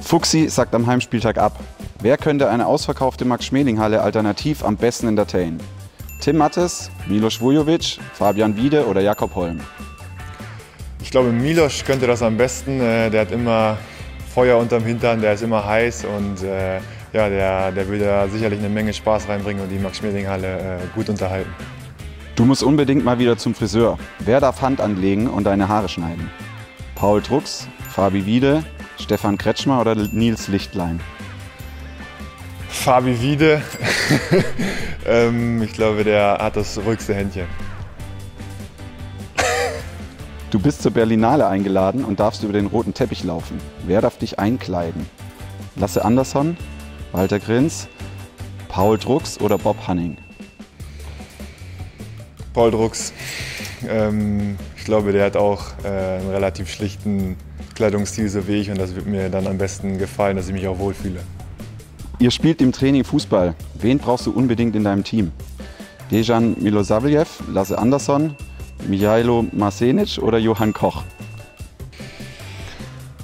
Fuxi sagt am Heimspieltag ab. Wer könnte eine ausverkaufte Max-Schmeling-Halle alternativ am besten entertainen? Tim Mattes, Milos Vujovic, Fabian Wiede oder Jakob Holm? Ich glaube, Milos könnte das am besten. Äh, der hat immer Feuer unterm Hintern, der ist immer heiß und äh, ja, der, der würde da sicherlich eine Menge Spaß reinbringen und die Max-Schmeling-Halle äh, gut unterhalten. Du musst unbedingt mal wieder zum Friseur. Wer darf Hand anlegen und deine Haare schneiden? Paul Drucks, Fabi Wiede, Stefan Kretschmer oder Nils Lichtlein? Fabi Wiede. ähm, ich glaube, der hat das ruhigste Händchen. Du bist zur Berlinale eingeladen und darfst über den roten Teppich laufen. Wer darf dich einkleiden? Lasse Andersson, Walter Grins, Paul Drucks oder Bob Hanning? Paul Drucks. Ähm, ich glaube, der hat auch äh, einen relativ schlichten Kleidungsstil, so wie ich, und das wird mir dann am besten gefallen, dass ich mich auch wohlfühle. Ihr spielt im Training Fußball. Wen brauchst du unbedingt in deinem Team? Dejan Milosavljev, Lasse Andersson, Mijailo Marsenic oder Johann Koch?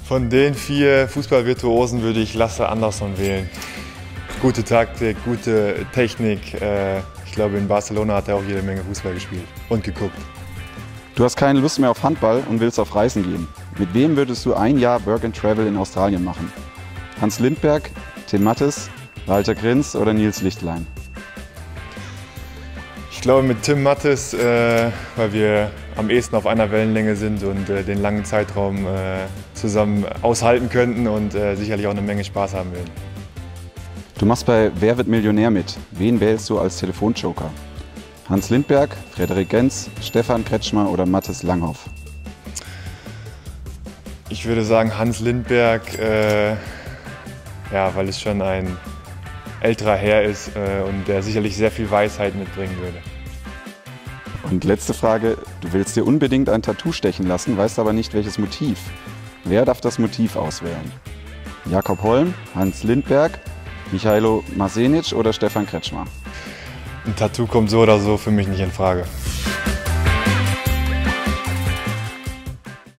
Von den vier Fußballvirtuosen würde ich Lasse Andersson wählen. Gute Taktik, gute Technik. Äh, ich glaube, in Barcelona hat er auch jede Menge Fußball gespielt und geguckt. Du hast keine Lust mehr auf Handball und willst auf Reisen gehen. Mit wem würdest du ein Jahr Work and Travel in Australien machen? Hans Lindberg, Tim Mattes, Walter Grins oder Nils Lichtlein? Ich glaube mit Tim Mattes, äh, weil wir am ehesten auf einer Wellenlänge sind und äh, den langen Zeitraum äh, zusammen aushalten könnten und äh, sicherlich auch eine Menge Spaß haben würden. Du machst bei Wer wird Millionär mit? Wen wählst du als Telefonjoker? Hans Lindberg, Frederik Genz, Stefan Kretschmer oder Mattes Langhoff? Ich würde sagen Hans Lindberg, äh, ja, weil es schon ein älterer Herr ist äh, und der sicherlich sehr viel Weisheit mitbringen würde. Und letzte Frage, du willst dir unbedingt ein Tattoo stechen lassen, weißt aber nicht welches Motiv. Wer darf das Motiv auswählen? Jakob Holm, Hans Lindberg, Michailo Masenic oder Stefan Kretschmer? Ein Tattoo kommt so oder so für mich nicht in Frage.